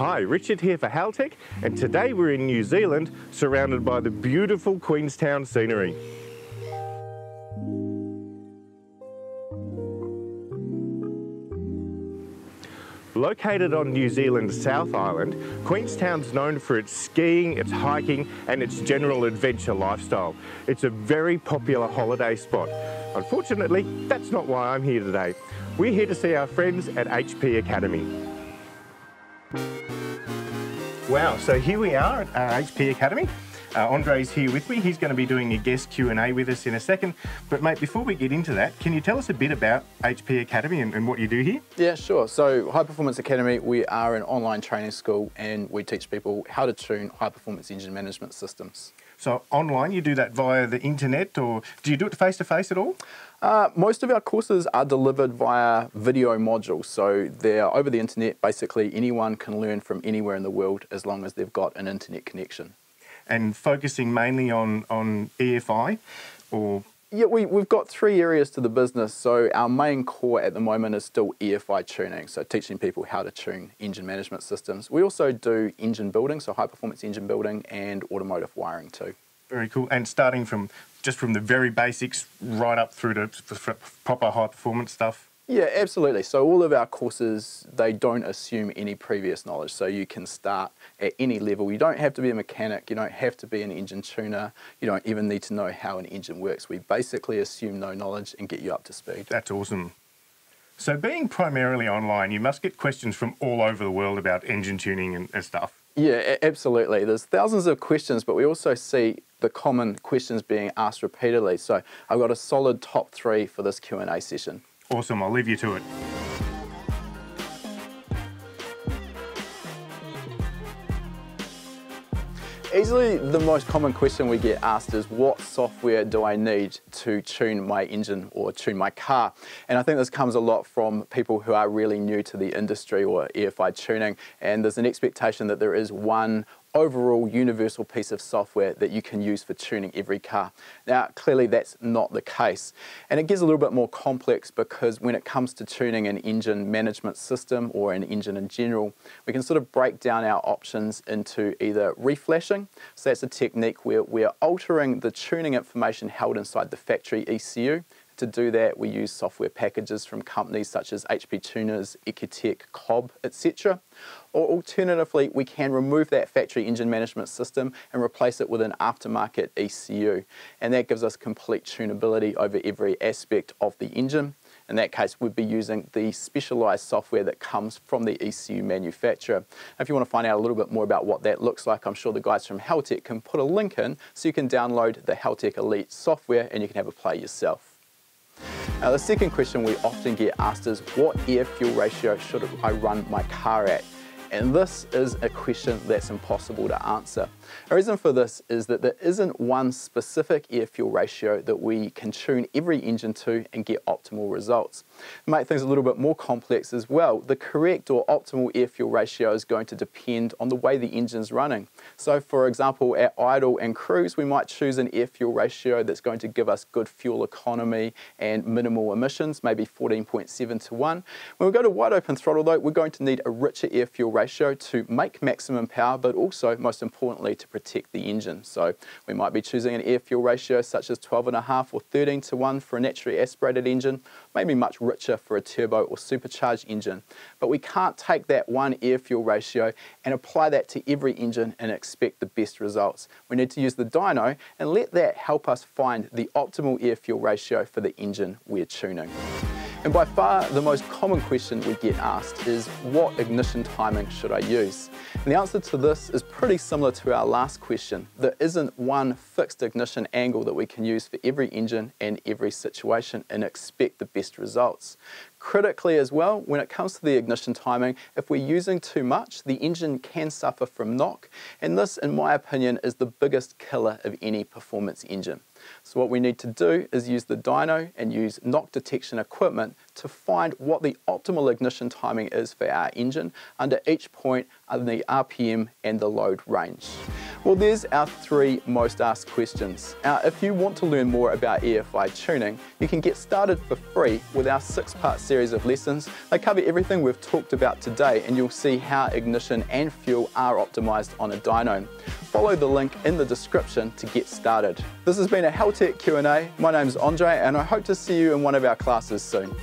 Hi, Richard here for Haltech, and today we're in New Zealand, surrounded by the beautiful Queenstown scenery. Located on New Zealand's South Island, Queenstown's known for its skiing, its hiking and its general adventure lifestyle. It's a very popular holiday spot. Unfortunately, that's not why I'm here today. We're here to see our friends at HP Academy. Wow, so here we are at uh, HP Academy. Uh, Andre's here with me. He's going to be doing a guest Q&A with us in a second. But mate, before we get into that, can you tell us a bit about HP Academy and, and what you do here? Yeah, sure. So High Performance Academy, we are an online training school and we teach people how to tune high performance engine management systems. So online, you do that via the internet or do you do it face to face at all? Uh, most of our courses are delivered via video modules. So they're over the internet. Basically, anyone can learn from anywhere in the world as long as they've got an internet connection and focusing mainly on, on EFI or yeah, we, we've got three areas to the business. So our main core at the moment is still EFI tuning, so teaching people how to tune engine management systems. We also do engine building, so high performance engine building and automotive wiring too. Very cool. And starting from just from the very basics right up through to proper high performance stuff. Yeah, absolutely. So all of our courses, they don't assume any previous knowledge. So you can start at any level. You don't have to be a mechanic. You don't have to be an engine tuner. You don't even need to know how an engine works. We basically assume no knowledge and get you up to speed. That's awesome. So being primarily online, you must get questions from all over the world about engine tuning and, and stuff. Yeah, absolutely. There's thousands of questions, but we also see the common questions being asked repeatedly. So I've got a solid top three for this Q&A session. Awesome, I'll leave you to it. Easily the most common question we get asked is what software do I need to tune my engine or tune my car? And I think this comes a lot from people who are really new to the industry or EFI tuning and there's an expectation that there is one overall universal piece of software that you can use for tuning every car. Now, clearly that's not the case. And it gets a little bit more complex because when it comes to tuning an engine management system or an engine in general, we can sort of break down our options into either reflashing, so that's a technique where we're altering the tuning information held inside the factory ECU, to do that, we use software packages from companies such as HP Tuners, EcuTek, Cobb, etc. Or alternatively, we can remove that factory engine management system and replace it with an aftermarket ECU. And that gives us complete tunability over every aspect of the engine. In that case, we'd be using the specialized software that comes from the ECU manufacturer. If you want to find out a little bit more about what that looks like, I'm sure the guys from Haltech can put a link in so you can download the Haltech Elite software and you can have a play yourself. Now the second question we often get asked is what air fuel ratio should I run my car at? And this is a question that's impossible to answer. The reason for this is that there isn't one specific air fuel ratio that we can tune every engine to and get optimal results. To make things a little bit more complex as well, the correct or optimal air fuel ratio is going to depend on the way the engine's running. So for example, at idle and cruise, we might choose an air fuel ratio that's going to give us good fuel economy and minimal emissions, maybe 14.7 to 1. When we go to wide open throttle though, we're going to need a richer air fuel ratio to make maximum power, but also most importantly to protect the engine. So we might be choosing an air fuel ratio such as 12.5 or 13 to 1 for a naturally aspirated engine, maybe much richer for a turbo or supercharged engine. But we can't take that one air fuel ratio and apply that to every engine and expect the best results. We need to use the dyno and let that help us find the optimal air fuel ratio for the engine we're tuning. And by far the most common question we get asked is what ignition timing should I use? And the answer to this is pretty similar to our last question. There isn't one fixed ignition angle that we can use for every engine and every situation and expect the best results. Critically as well, when it comes to the ignition timing, if we're using too much, the engine can suffer from knock, and this, in my opinion, is the biggest killer of any performance engine. So what we need to do is use the dyno and use knock detection equipment to find what the optimal ignition timing is for our engine under each point of the RPM and the load range. Well, there's our three most asked questions. Now, if you want to learn more about EFI tuning, you can get started for free with our six-part series of lessons. They cover everything we've talked about today and you'll see how ignition and fuel are optimized on a dyno. Follow the link in the description to get started. This has been a Haltech Q&A. My name is Andre and I hope to see you in one of our classes soon.